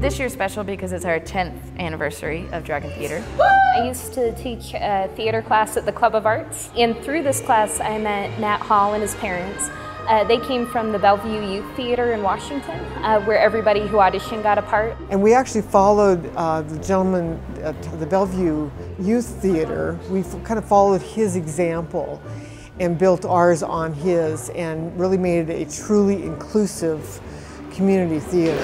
This year's special because it's our 10th anniversary of Dragon Theater. I used to teach a theater class at the Club of Arts, and through this class I met Matt Hall and his parents. Uh, they came from the Bellevue Youth Theater in Washington, uh, where everybody who auditioned got a part. And we actually followed uh, the gentleman at the Bellevue Youth Theater. We kind of followed his example and built ours on his and really made it a truly inclusive community theater.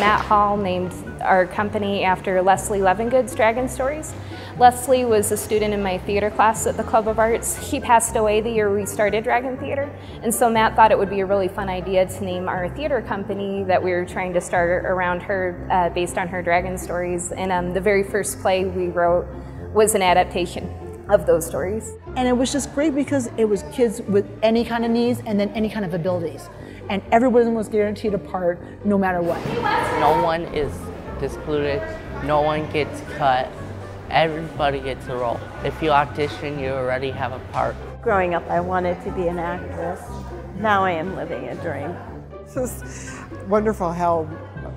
Matt Hall named our company after Leslie Levengood's Dragon Stories. Leslie was a student in my theater class at the Club of Arts. He passed away the year we started Dragon Theater, and so Matt thought it would be a really fun idea to name our theater company that we were trying to start around her, uh, based on her Dragon Stories. And um, the very first play we wrote was an adaptation of those stories. And it was just great because it was kids with any kind of needs and then any kind of abilities and everyone was guaranteed a part no matter what. No one is excluded, no one gets cut, everybody gets a role. If you audition, you already have a part. Growing up, I wanted to be an actress. Now I am living a dream. It's just wonderful how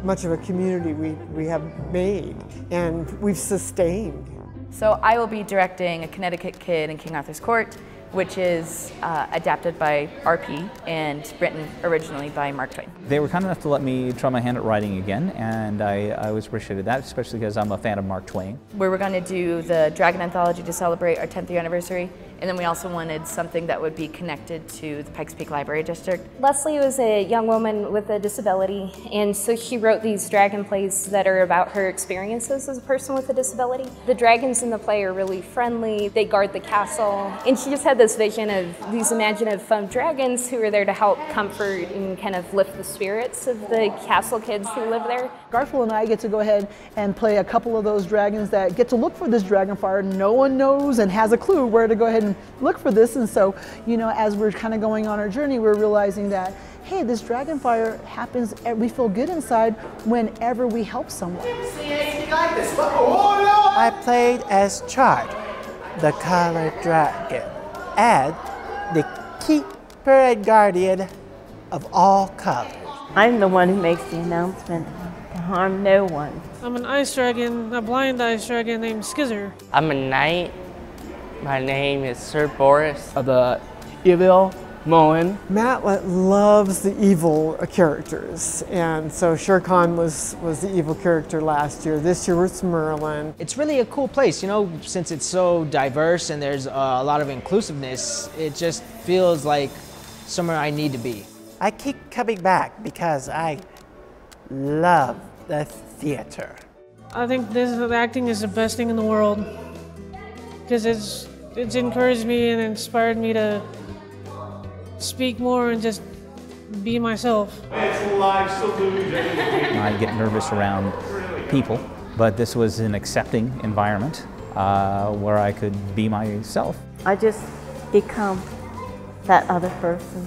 much of a community we, we have made and we've sustained. So I will be directing A Connecticut Kid in King Arthur's Court which is uh, adapted by RP and written originally by Mark Twain. They were kind enough to let me try my hand at writing again, and I, I always appreciated that, especially because I'm a fan of Mark Twain. We were going to do the Dragon Anthology to celebrate our 10th year anniversary, and then we also wanted something that would be connected to the Pikes Peak Library District. Leslie was a young woman with a disability, and so she wrote these dragon plays that are about her experiences as a person with a disability. The dragons in the play are really friendly, they guard the castle, and she just had this vision of these imaginative fun dragons who are there to help comfort and kind of lift the spirits of the castle kids who live there. Garfield and I get to go ahead and play a couple of those dragons that get to look for this dragon fire. No one knows and has a clue where to go ahead and look for this. And so, you know, as we're kind of going on our journey, we're realizing that, hey, this dragon fire happens, eh, we feel good inside whenever we help someone. I played as Charge, the color dragon, and the keeper and guardian of all colors. I'm the one who makes the announcement to harm no one. I'm an ice dragon, a blind ice dragon named Skizzer. I'm a knight my name is Sir Boris. Of the evil Moen. Matt loves the evil characters, and so Shere Khan was, was the evil character last year. This year it's Merlin. It's really a cool place, you know, since it's so diverse and there's uh, a lot of inclusiveness, it just feels like somewhere I need to be. I keep coming back because I love the theater. I think this acting is the best thing in the world because it's it's encouraged me and inspired me to speak more and just be myself. I get nervous around people, but this was an accepting environment uh, where I could be myself. I just become that other person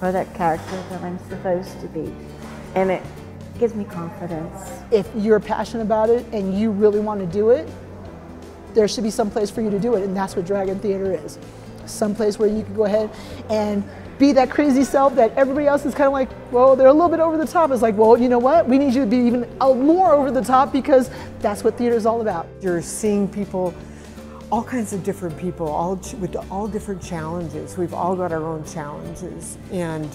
or that character that I'm supposed to be. And it gives me confidence. If you're passionate about it and you really want to do it, there should be some place for you to do it, and that's what Dragon Theater is. Some place where you can go ahead and be that crazy self that everybody else is kind of like, well, they're a little bit over the top. It's like, well, you know what? We need you to be even more over the top because that's what theater is all about. You're seeing people, all kinds of different people, all with all different challenges. We've all got our own challenges, and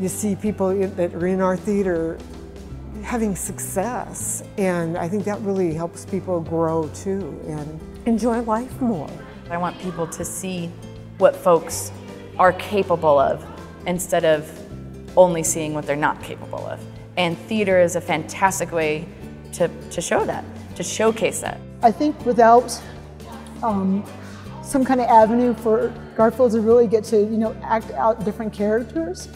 you see people that are in our theater having success, and I think that really helps people grow too. And enjoy life more. I want people to see what folks are capable of instead of only seeing what they're not capable of. And theater is a fantastic way to, to show that, to showcase that. I think without um, some kind of avenue for Garfield to really get to, you know, act out different characters,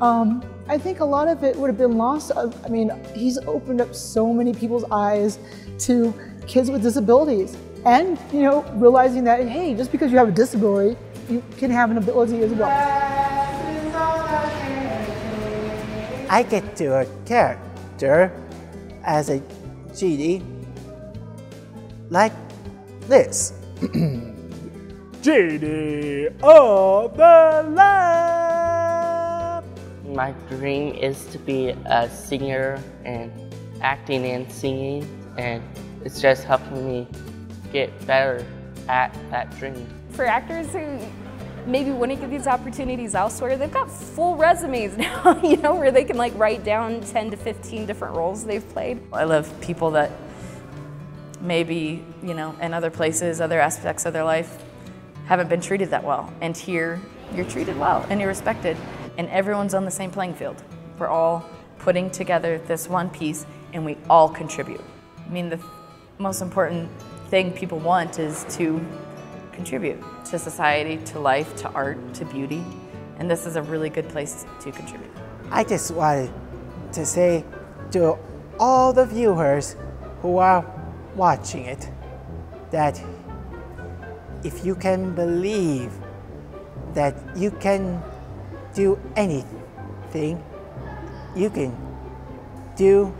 um, I think a lot of it would have been lost. I mean, he's opened up so many people's eyes to kids with disabilities. And, you know, realizing that, hey, just because you have a disability, you can have an ability as well. I get to a character as a genie like this. genie of the lamp. My dream is to be a singer and acting and singing, and it's just helping me get better at that dream. For actors who maybe wouldn't get these opportunities elsewhere, they've got full resumes now, you know, where they can like write down 10 to 15 different roles they've played. I love people that maybe, you know, in other places, other aspects of their life, haven't been treated that well. And here, you're treated well and you're respected, and everyone's on the same playing field. We're all putting together this one piece, and we all contribute. I mean, the most important thing people want is to contribute to society, to life, to art, to beauty, and this is a really good place to contribute. I just wanted to say to all the viewers who are watching it that if you can believe that you can do anything, you can do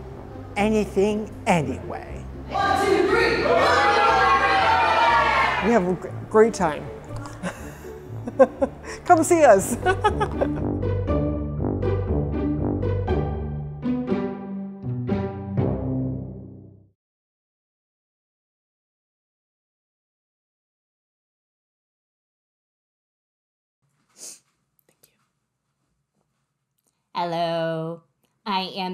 anything anyway. One, two, three. We have a great time. Come see us.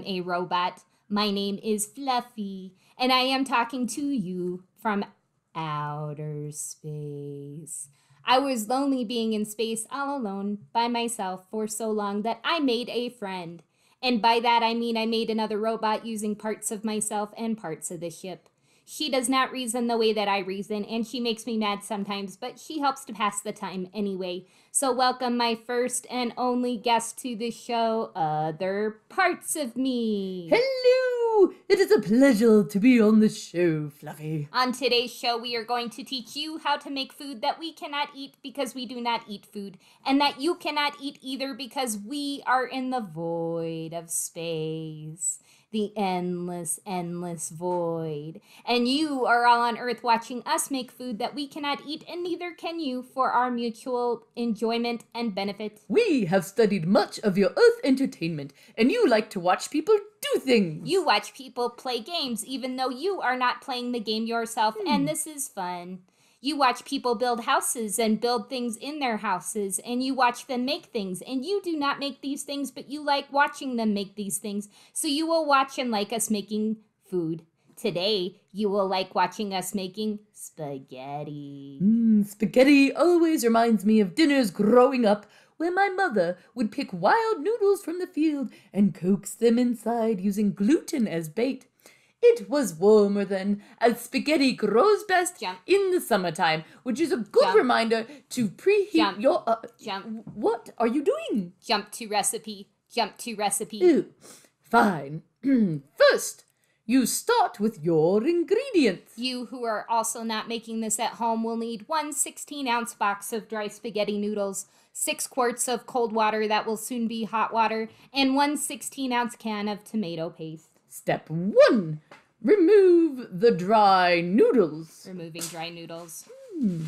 a robot. My name is Fluffy, and I am talking to you from outer space. I was lonely being in space all alone by myself for so long that I made a friend. And by that I mean I made another robot using parts of myself and parts of the ship. She does not reason the way that I reason, and she makes me mad sometimes, but she helps to pass the time anyway. So, welcome my first and only guest to the show, Other Parts of Me. Hello! It is a pleasure to be on the show, Fluffy. On today's show, we are going to teach you how to make food that we cannot eat because we do not eat food, and that you cannot eat either because we are in the void of space. The endless, endless void. And you are all on Earth watching us make food that we cannot eat, and neither can you for our mutual enjoyment and benefit. We have studied much of your Earth entertainment, and you like to watch people do things. You watch people play games even though you are not playing the game yourself, Hmm. and this is fun. You watch people build houses and build things in their houses, and you watch them make things, and you do not make these things, but you like watching them make these things. So you will watch and like us making food. Today, you will like watching us making spaghetti. Mm, spaghetti always reminds me of dinners growing up where my mother would pick wild noodles from the field and coax them inside using gluten as bait. It was warmer then, as spaghetti grows best in the summertime, which is a good Jump. reminder to preheat Jump. your. Uh, Jump. What are you doing? Jump to recipe. Jump to recipe. Ew. Fine. First, you start with your ingredients. You who are also not making this at home will need one 16 ounce box of dry spaghetti noodles, six quarts of cold water that will soon be hot water, and one 16 ounce can of tomato paste. Step one remove the dry noodles. Removing dry noodles. Hmm.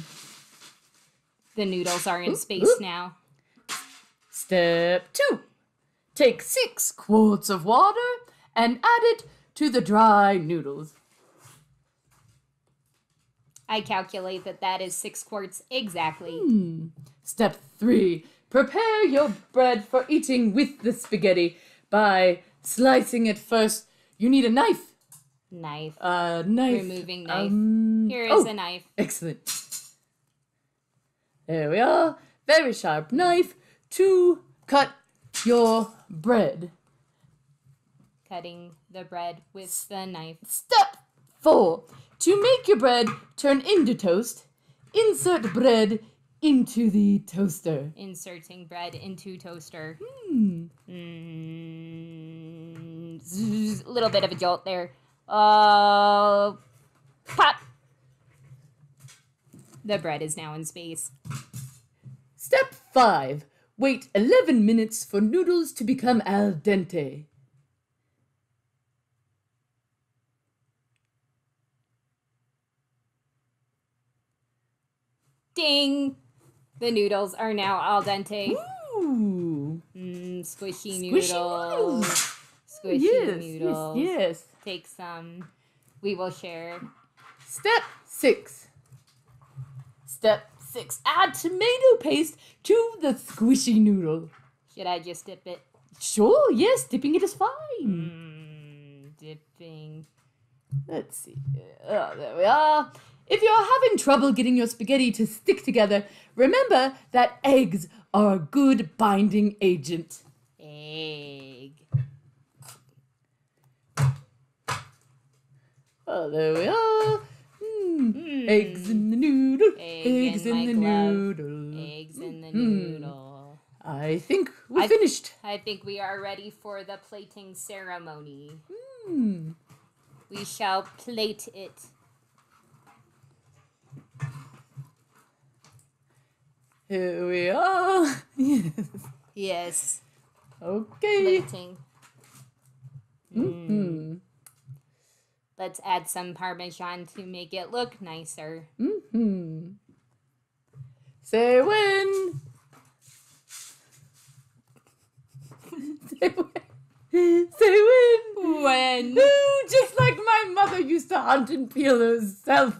The noodles are in Oop, space oop. now. Step two take six quarts of water and add it to the dry noodles. I calculate that that is six quarts exactly. Hmm. Step three prepare your bread for eating with the spaghetti by slicing it first. You need a knife. Knife. A knife. Removing knife. Um, Here is oh, a knife. Excellent. There we are. Very sharp knife to cut your bread. Cutting the bread with the knife. Step four. To make your bread turn into toast, insert bread into the toaster. Inserting bread into toaster. Hmm. Mm, little bit of a jolt there. Uh, pop. The bread is now in space. Step five. Wait 11 minutes for noodles to become al dente. Ding! The noodles are now al dente. Ooh. Mm, squishy Squishy noodles. noodles. Squishy Yes, yes, yes. Take some. We will share. Step six. Step six. Add tomato paste to the squishy noodle. Should I just dip it? Sure, yes, dipping it is fine. Mm, dipping. Let's see. Oh, there we are. If you're having trouble getting your spaghetti to stick together, remember that eggs are a good binding agent. Egg. Oh, there we are. Mm. Eggs in the noodle. Egg eggs in in, the glove. noodle. Eggs in the Mm. noodle. I think we're I- finished. I think we are ready for the plating ceremony. Hmm. We shall plate it. Here we are. yes. Yes. Okay. Plating. Mm-hmm. Let's add some parmesan to make it look nicer. Mm-hmm. Say when. Say when. Say when. When. Ooh, just like my mother used to hunt and peel herself.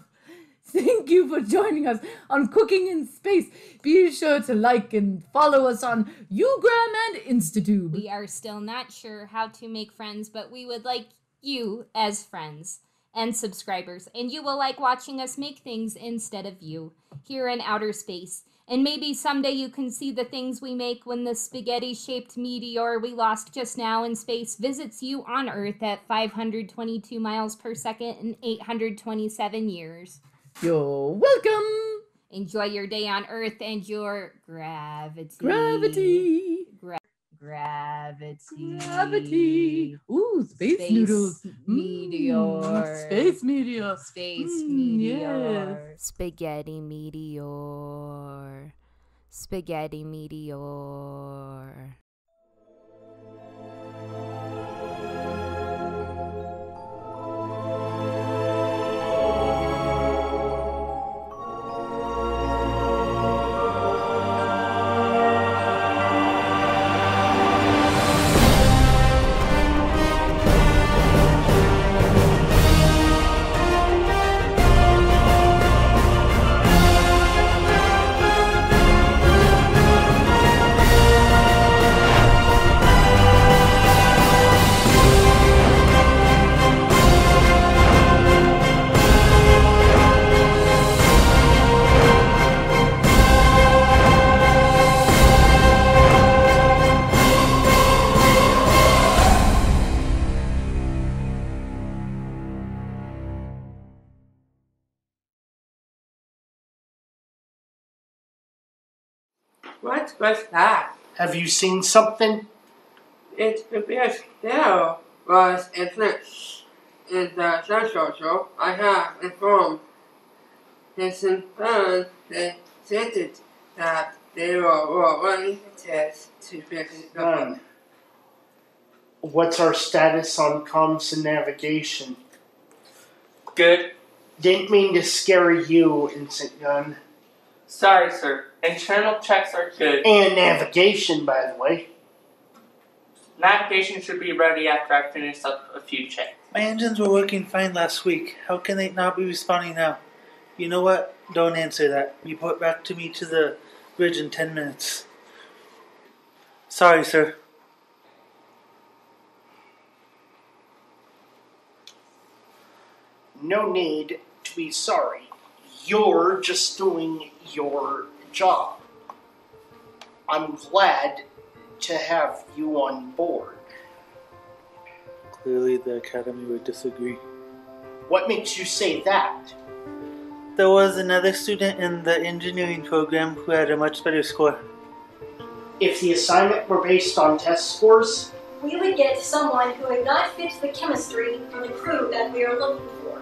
Thank you for joining us on Cooking in Space. Be sure to like and follow us on Ugram and Instatube. We are still not sure how to make friends, but we would like you as friends and subscribers, and you will like watching us make things instead of you here in outer space. And maybe someday you can see the things we make when the spaghetti shaped meteor we lost just now in space visits you on Earth at 522 miles per second in 827 years. You're welcome. Enjoy your day on Earth and your gravity. Gravity. Gra- gravity. Gravity. Ooh, space, Space noodles. meteor. Mm, space meteor. Space Mm, meteor. yes. Spaghetti meteor. Spaghetti meteor. What was that? Have you seen something? It's It appears there was a glitch in the uh, central show. I have informed his friends they stated that they were running a test to fix the None. What's our status on comms and navigation? Good. Didn't mean to scare you, Ensign Gunn. Sorry, sir. Internal checks are good. And navigation, by the way. Navigation should be ready after I finish up a few checks. My engines were working fine last week. How can they not be responding now? You know what? Don't answer that. Report back to me to the bridge in ten minutes. Sorry, sir. No need to be sorry. You're just doing your job. I'm glad to have you on board. Clearly, the Academy would disagree. What makes you say that? There was another student in the engineering program who had a much better score. If the assignment were based on test scores, we would get someone who would not fit the chemistry for the crew that we are looking for.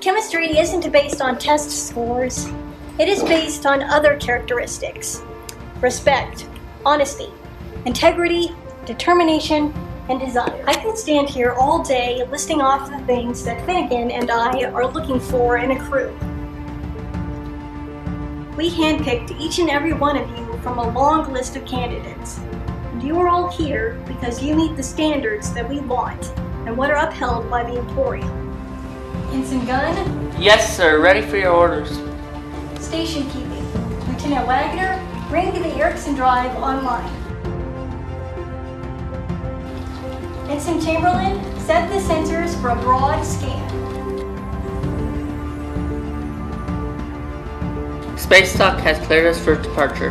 Chemistry isn't based on test scores, it is based on other characteristics respect, honesty, integrity, determination, and desire. I can stand here all day listing off the things that Finnegan and I are looking for in a crew. We handpicked each and every one of you from a long list of candidates. And you are all here because you meet the standards that we want and what are upheld by the Emporium. Ensign Gunn, Yes, sir. Ready for your orders. Station keeping. Lieutenant Wagner, bring the Erickson Drive online. Ensign Chamberlain, set the sensors for a broad scan. Space Dock has cleared us for departure.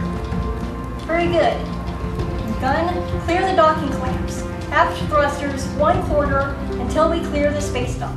Very good. Gunn, clear the docking clamps. Aft thrusters one quarter until we clear the space dock.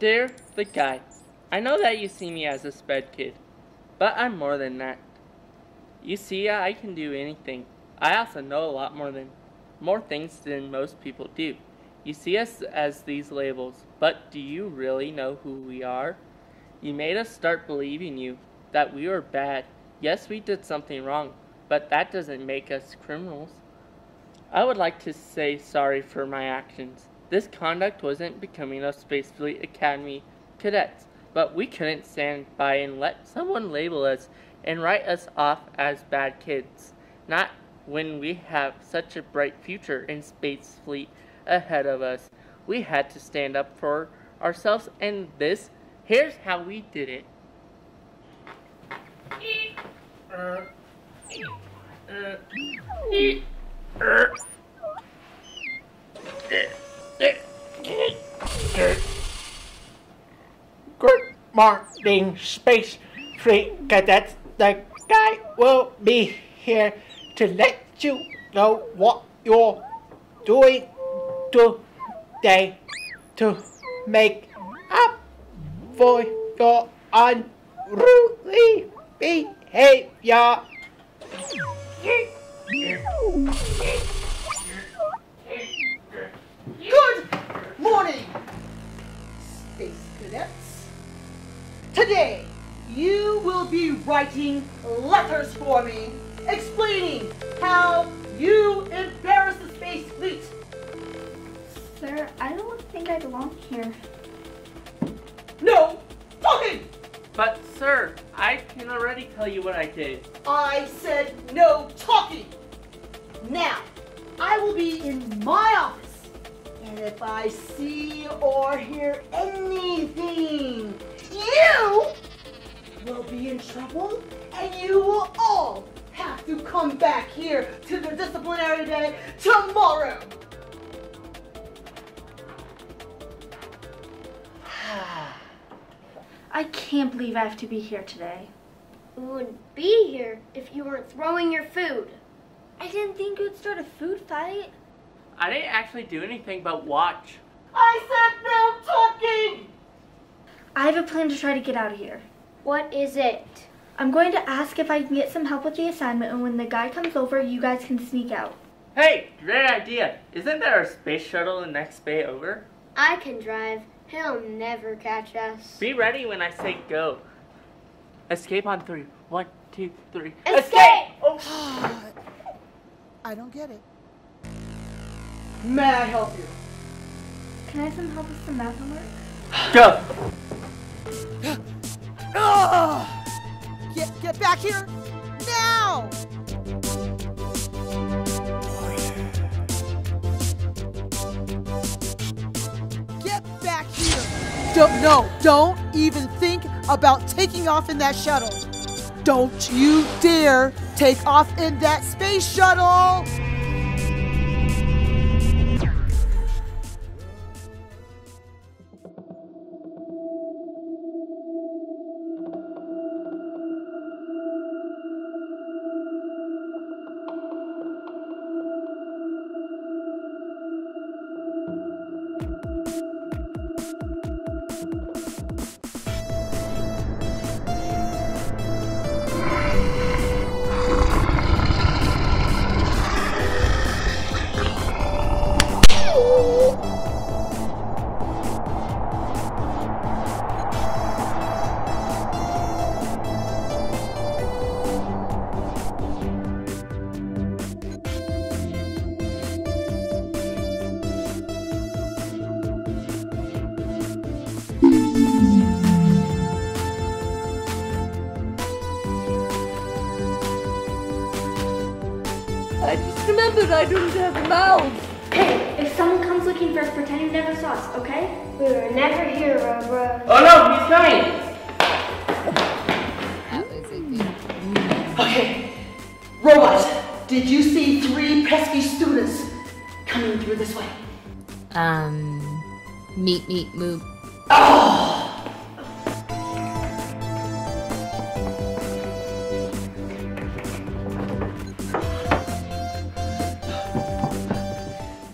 Dear the guy, I know that you see me as a sped kid, but I'm more than that. You see, I can do anything. I also know a lot more than more things than most people do. You see us as these labels, but do you really know who we are? You made us start believing you that we were bad. Yes, we did something wrong, but that doesn't make us criminals. I would like to say sorry for my actions. This conduct wasn't becoming of Space Fleet Academy cadets, but we couldn't stand by and let someone label us and write us off as bad kids. Not when we have such a bright future in Space Fleet ahead of us. We had to stand up for ourselves, and this, here's how we did it. Good morning, Space Fleet Cadets. The guy will be here to let you know what you're doing today to make up for your unruly behavior. Today, you will be writing letters for me explaining how you embarrass the space fleet. Sir, I don't think I belong here. No talking! But, sir, I can already tell you what I did. I said no talking. Now, I will be in my office. And if I see or hear anything, you will be in trouble and you will all have to come back here to the disciplinary day tomorrow. I can't believe I have to be here today. We wouldn't be here if you weren't throwing your food. I didn't think you would start a food fight. I didn't actually do anything but watch. I said no talking! I have a plan to try to get out of here. What is it? I'm going to ask if I can get some help with the assignment, and when the guy comes over, you guys can sneak out. Hey, great idea. Isn't there a space shuttle in the next bay over? I can drive. He'll never catch us. Be ready when I say go. Escape on three. One, two, three. Escape! Oh. I don't get it. May I help you? Can I have some help with some math homework? Go! Get, get back here now! Get back here! Don't, no, don't even think about taking off in that shuttle. Don't you dare take off in that space shuttle! I just remembered I don't have a mouth. Hey, if someone comes looking for us, pretend you never saw us, okay? We were never here, Robra. Oh no, he's coming! Okay, robot, did you see three pesky students coming through this way? Um, meet, meet, move.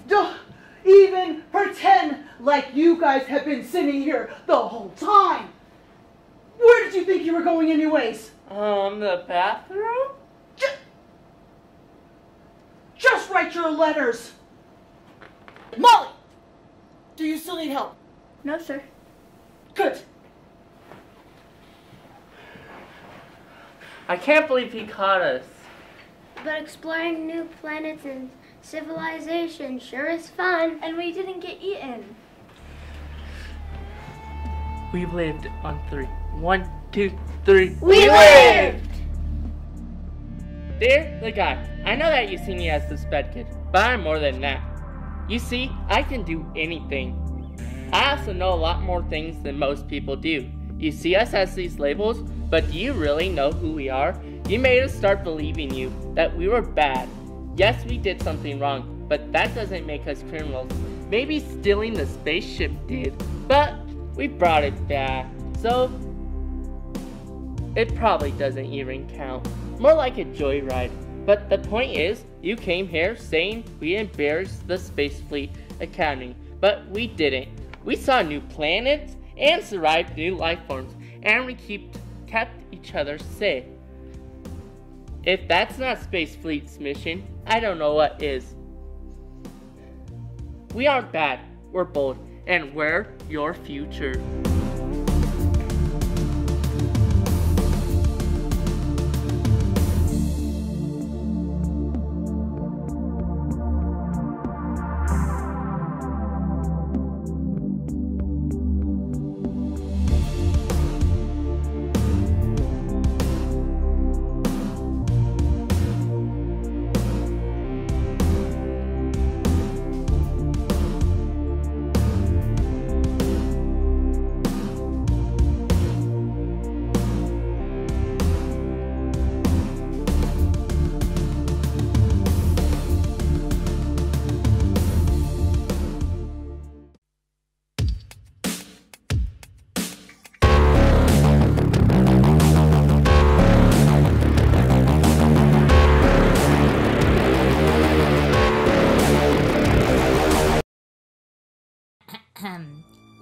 Don't even pretend like you guys have been sitting here the whole time. Where did you think you were going anyways? Um, the bathroom? Just write your letters. Molly, do you still need help? No, sir. Good. I can't believe he caught us. But exploring new planets and civilization sure is fun. And we didn't get eaten. We lived on three. One, two, three. We lived! Dear the guy, I know that you see me as the sped kid, but I'm more than that. You see, I can do anything. I also know a lot more things than most people do. You see us as these labels, but do you really know who we are? You made us start believing you that we were bad. Yes, we did something wrong, but that doesn't make us criminals. Maybe stealing the spaceship did, but we brought it back. So, it probably doesn't even count. More like a joyride. But the point is, you came here saying we embarrassed the Space Fleet Academy, but we didn't. We saw new planets and survived new life forms, and we keep, kept each other safe. If that's not Space Fleet's mission, I don't know what is. We aren't bad, we're bold, and we're your future.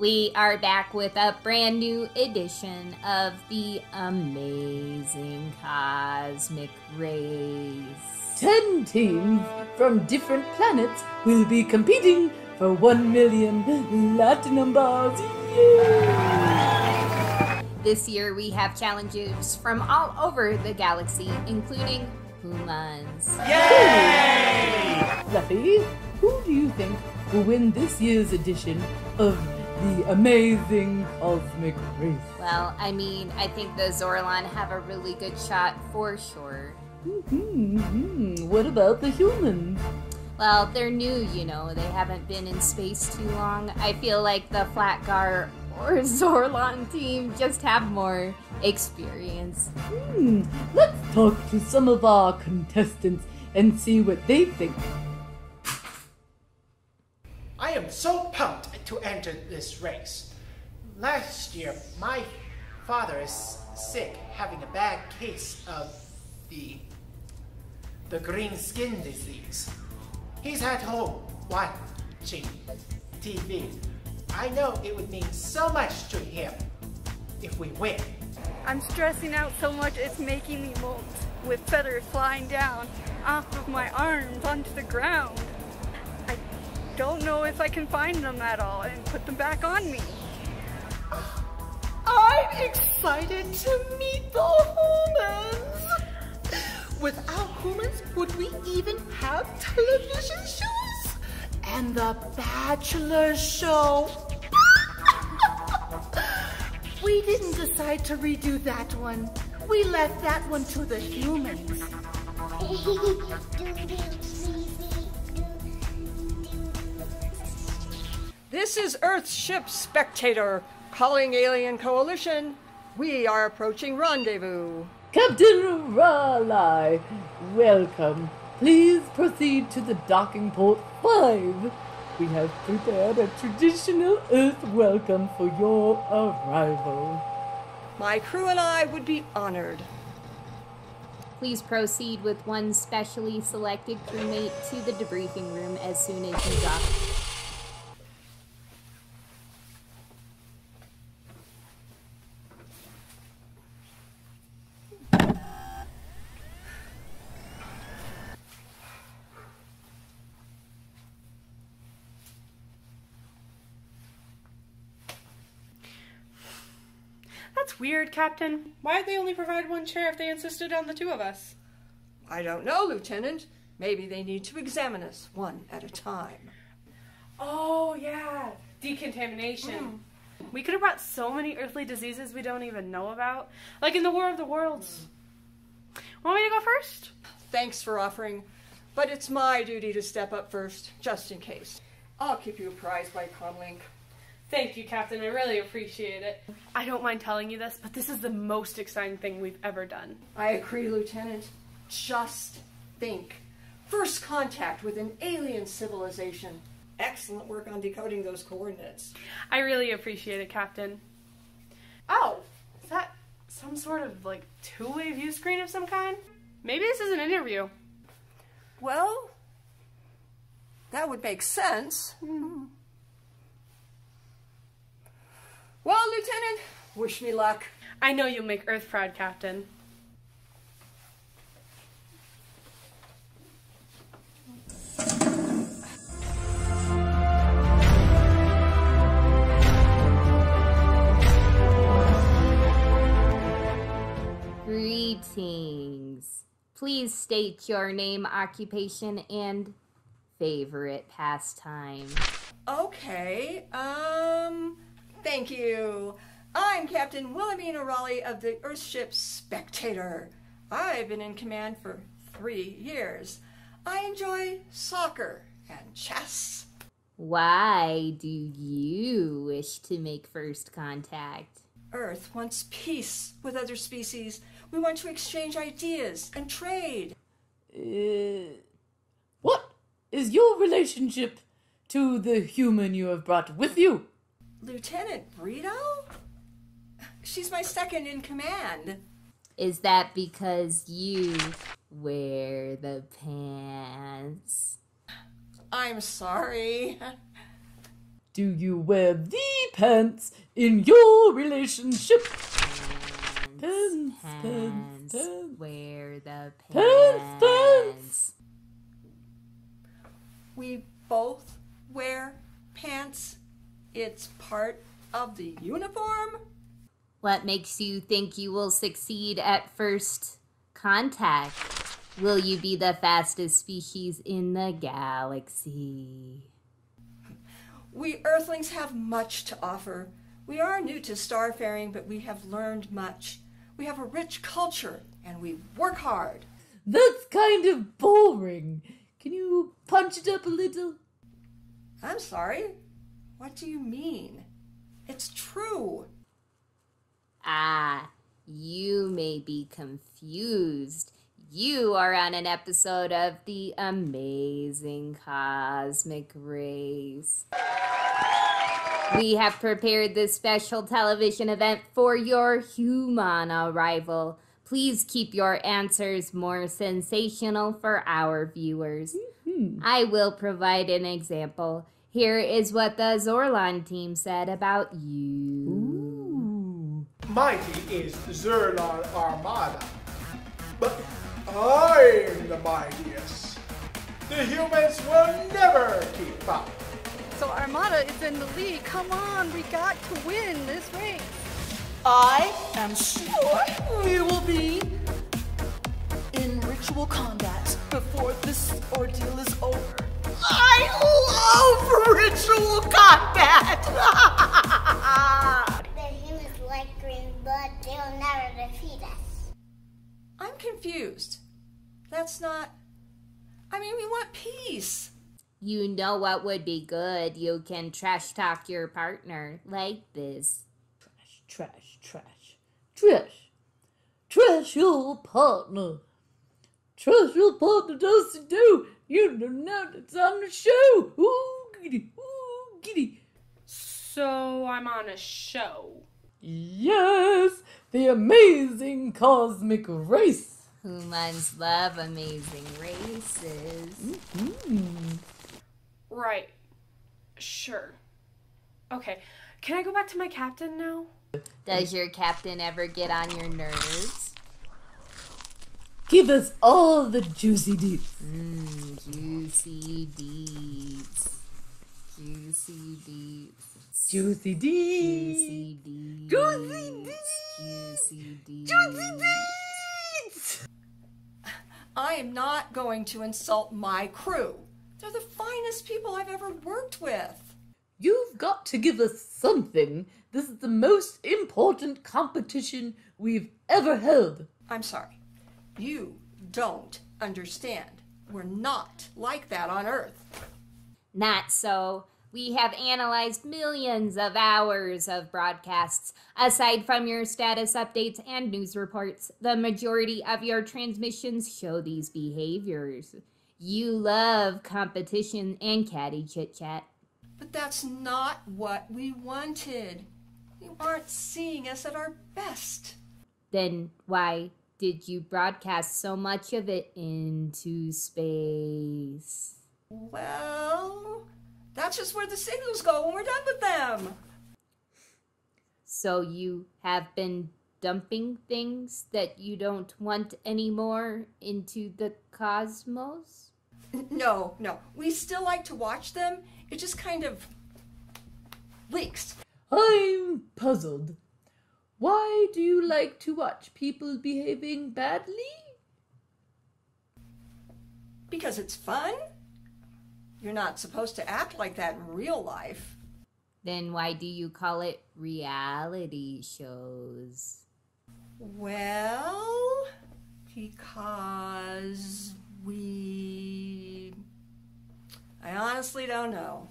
We are back with a brand new edition of the amazing cosmic race. Ten teams from different planets will be competing for one million platinum bars. This year we have challenges from all over the galaxy, including humans. Fluffy, who do you think will win this year's edition of the amazing cosmic race? Well, I mean, I think the Zorlon have a really good shot for sure. hmm What about the humans? Well, they're new, you know, they haven't been in space too long. I feel like the Flackgar or Zorlon team just have more experience. Hmm, let's talk to some of our contestants and see what they think. I am so pumped to enter this race. Last year, my father is sick, having a bad case of the the green skin disease. He's at home watching TV. I know it would mean so much to him if we win. I'm stressing out so much it's making me molt, with feathers flying down off of my arms onto the ground. I don't know if I can find them at all and put them back on me. I'm excited to meet the humans. Without humans, would we even have television shows? And the Bachelor show? we didn't decide to redo that one. We left that one to the humans. This is Earth's ship Spectator, calling Alien Coalition. We are approaching rendezvous. Captain Ralleigh, welcome. Please proceed to the docking port 5. We have prepared a traditional Earth welcome for your arrival. My crew and I would be honored. Please proceed with one specially selected crewmate to the debriefing room as soon as you dock. That's weird, Captain. Why'd they only provide one chair if they insisted on the two of us? I don't know, Lieutenant. Maybe they need to examine us one at a time. Oh, yeah. Decontamination. Mm. We could have brought so many earthly diseases we don't even know about. Like in the War of the Worlds. Want me to go first? Thanks for offering, but it's my duty to step up first, just in case. I'll keep you apprised by Comlink. Thank you, Captain. I really appreciate it. I don't mind telling you this, but this is the most exciting thing we've ever done. I agree, Lieutenant. Just think. First contact with an alien civilization. Excellent work on decoding those coordinates. I really appreciate it, Captain. Oh, is that some sort of like two-way view screen of some kind? Maybe this is an interview. Well, that would make sense. Mm-hmm. Well, Lieutenant, wish me luck. I know you'll make Earth proud, Captain. Greetings. Please state your name, occupation, and favorite pastime. Okay, um thank you. I'm Captain Wilhelmina Ralleigh of the Earthship Spectator. I've been in command for three years. I enjoy soccer and chess. Why do you wish to make first contact? Earth wants peace with other species. We want to exchange ideas and trade. Uh, what is your relationship to the human you have brought with you? Lieutenant Brito? She's my second in command. Is that because you wear the pants? I'm sorry. Do you wear the pants in your relationship? Pants, pants, Pants. Wear the Pants, pants. pants. We both wear pants. It's part of the uniform. What makes you think you will succeed at first contact? Will you be the fastest species in the galaxy? We Earthlings have much to offer. We are new to starfaring, but we have learned much. We have a rich culture, and we work hard. That's kind of boring. Can you punch it up a little? I'm sorry. What do you mean? It's true. Ah, you may be confused. You are on an episode of The Amazing Cosmic Race. We have prepared this special television event for your human arrival. Please keep your answers more sensational for our viewers. I will provide an example. Here is what the Zorlon team said about you. Mighty is Zorlon Armada, but I'm the mightiest. The humans will never keep up. So Armada is in the lead. Come on, we got to win this race. I am sure we will be in ritual combat before this ordeal is over. I love ritual combat! The humans like green blood, they'll never defeat us. I'm confused. That's not. I mean, we want peace. You know what would be good? You can trash talk your partner like this. Trash, trash, trash. Trash Trash your partner. Trash your partner doesn't do. You know now it's on the show. Ooh, giddy, ooh, giddy. So I'm on a show. Yes, the amazing cosmic race. Humans love amazing races. Mm. Right. Sure. Okay. Can I go back to my captain now? Does your captain ever get on your nerves? Give us all the juicy deets. Mmm, juicy deets. Juicy deets. Juicy deets. Juicy deets. Juicy Juicy deets. Juicy deets. I am not going to insult my crew. They're the finest people I've ever worked with. You've got to give us something. This is the most important competition we've ever held. I'm sorry. You don't understand. We're not like that on Earth. Not so. We have analyzed millions of hours of broadcasts. Aside from your status updates and news reports, the majority of your transmissions show these behaviors. You love competition and catty chit chat. But that's not what we wanted. You aren't seeing us at our best. Then why did you broadcast so much of it into space? Well, that's just where the signals go when we're done with them. So you have been dumping things that you don't want anymore into the cosmos? No, no. We still like to watch them. It just kind of leaks. I'm puzzled. Why do you like to watch people behaving badly? because it's fun? You're not supposed to act like that in real life. Then why do you call it reality shows? Well, because we. I honestly don't know.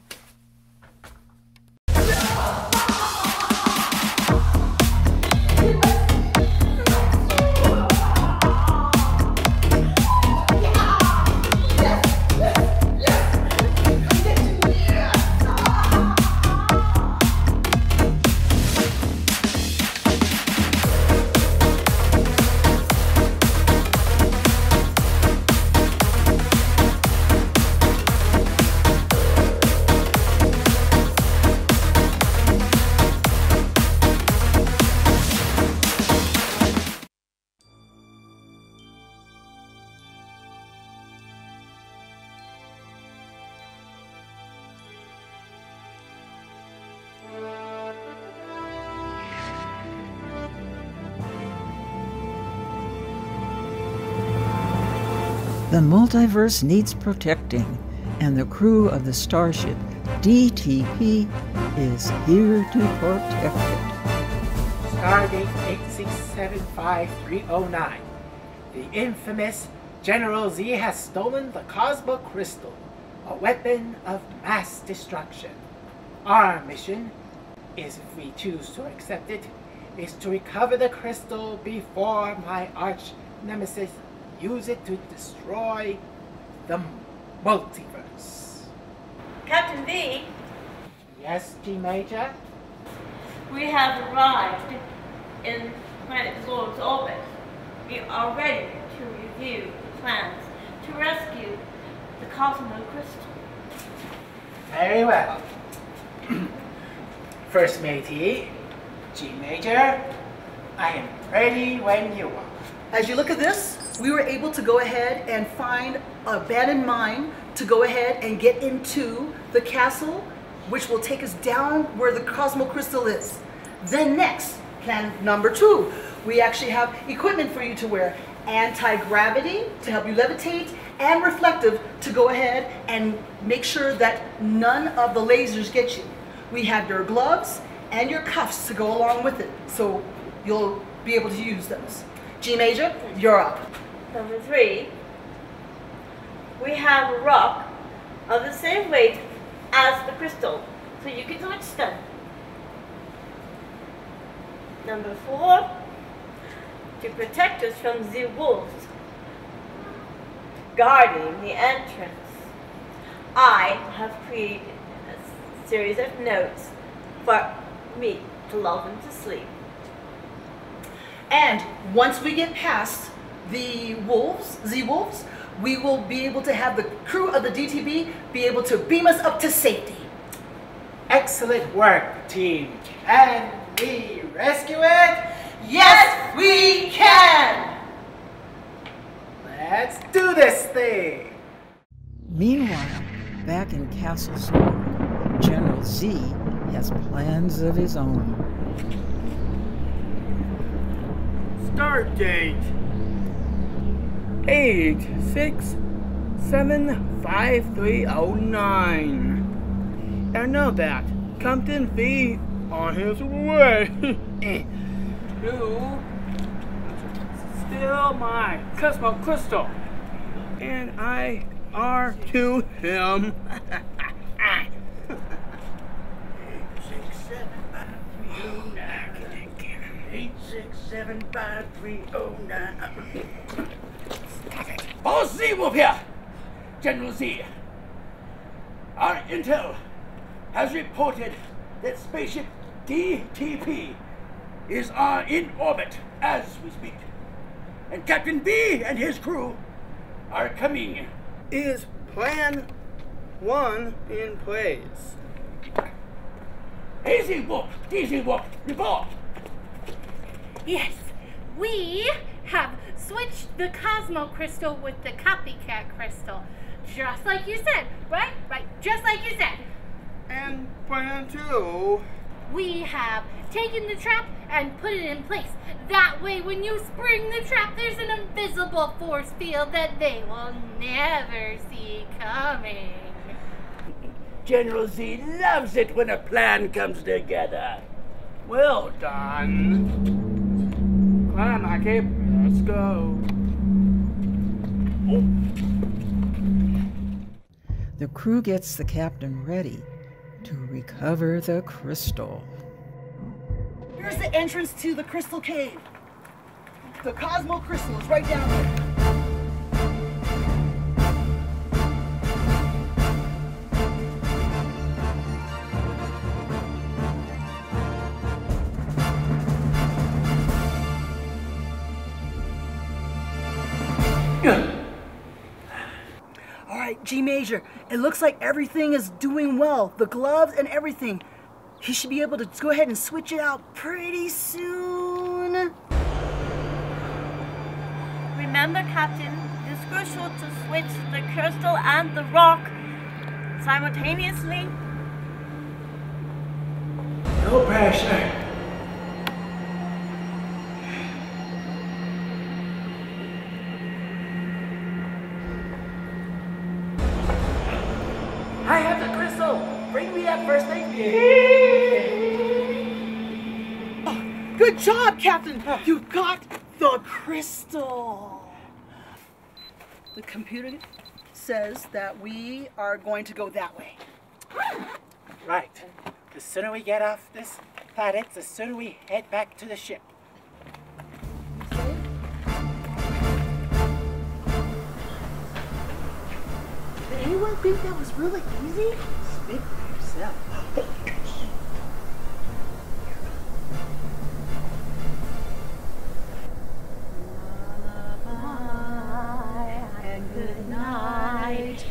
Multiverse needs protecting, and the crew of the starship DTP is here to protect it. Stardate 8675309. The infamous General Z has stolen the Cosmo Crystal, a weapon of mass destruction. Our mission is, if we choose to accept it, is to recover the crystal before my arch nemesis use it to destroy the multiverse. Captain V, Yes, G Major? we have arrived in planet Zorg's orbit. We are ready to review the plans to rescue the Cosmo Crystal. Very well. First matey, G Major, I am ready when you are. As you look at this, we were able to go ahead and find a abandoned mine to go ahead and get into the castle, which will take us down where the Cosmo Crystal is. Then next, plan number two, we actually have equipment for you to wear. Anti-gravity to help you levitate and reflective to go ahead and make sure that none of the lasers get you. We have your gloves and your cuffs to go along with it, so you'll be able to use those. G Major, you're up. Number three, we have a rock of the same weight as the crystal, so you can touch them. Number four, to protect us from the wolves guarding the entrance, I have created a series of notes for me to lull them to sleep. And once we get past the wolves, Z wolves, we will be able to have the crew of the DTP be able to beam us up to safety. Excellent work, team. Can we rescue it? Yes, we can! Let's do this thing! Meanwhile, back in Castle Storm, General Z has plans of his own. Start date. Eight six seven five three oh nine. I know that Captain V on his way eh. to steal my Cosmo Crystal, and I are to him. Oh, eight six seven five three oh nine. Boss Z Wolf here! General Z. Our intel has reported that spaceship DTP is uh, in orbit as we speak. And Captain V and his crew are coming. Is plan one in place? Easy Wolf, Easy Wolf, report. Yes, we have switched the Cosmo Crystal with the Copycat Crystal. Just like you said, right? Right, just like you said. And plan two? We have taken the trap and put it in place. That way, when you spring the trap, there's an invisible force field that they will never see coming. General Z loves it when a plan comes together. Well done. Come on, Mikey. Let's go. Oh. The crew gets the captain ready to recover the crystal. Here's the entrance to the crystal cave. The Cosmo crystal is right down there. G Major. It looks like everything is doing well. The gloves and everything. He should be able to go ahead and switch it out pretty soon. Remember, Captain, it is crucial to switch the crystal and the rock simultaneously. No pressure. That first aid kit. Good job, Captain. You got the crystal. The computer says that we are going to go that way. Right. The sooner we get off this planet, the sooner we head back to the ship. Did anyone think that was really easy? Speak for yourself. and good night.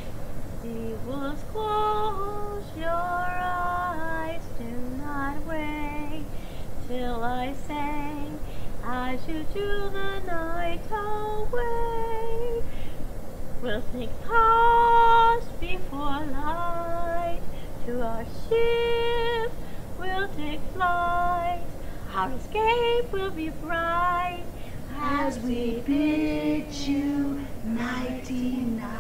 The wolves close your eyes. Do not wait till I say, I should do the night away. We'll think pause before light. To our ship we'll take flight. Our escape will be bright As we bid you nighty night.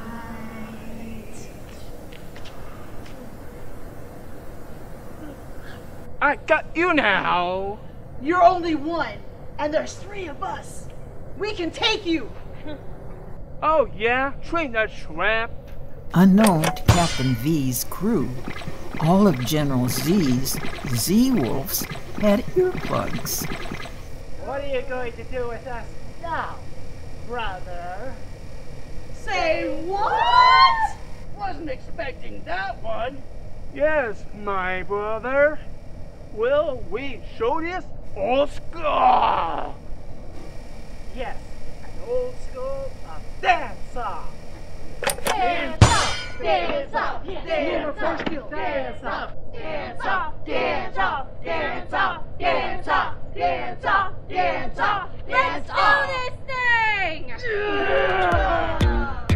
I got you now. You're only one, and there's three of us. We can take you. Oh yeah, train that tramp. Unknown to Captain V's crew, all of General Z's Z Wolves had earplugs. What are you going to do with us now, brother? Say what? Wasn't expecting that one. Yes, my brother. Will we show this old school? Yes, an old school of dance off. Dance up, dance up, Number four skill, dance up. dance up, dance up, dance up, dance up, dance up, dance up. Let's do this thing! only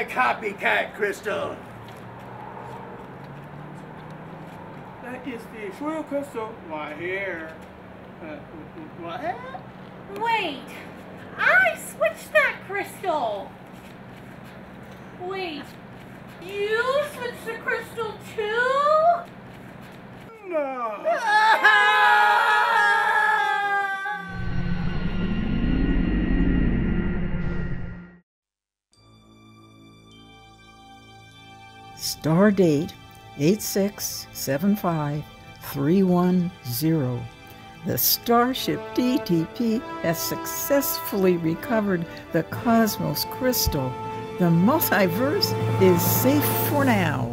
the copycat crystal. That is the soil crystal right here. Star date 8675310. The Starship DTP has successfully recovered the Cosmos Crystal. The multiverse is safe for now.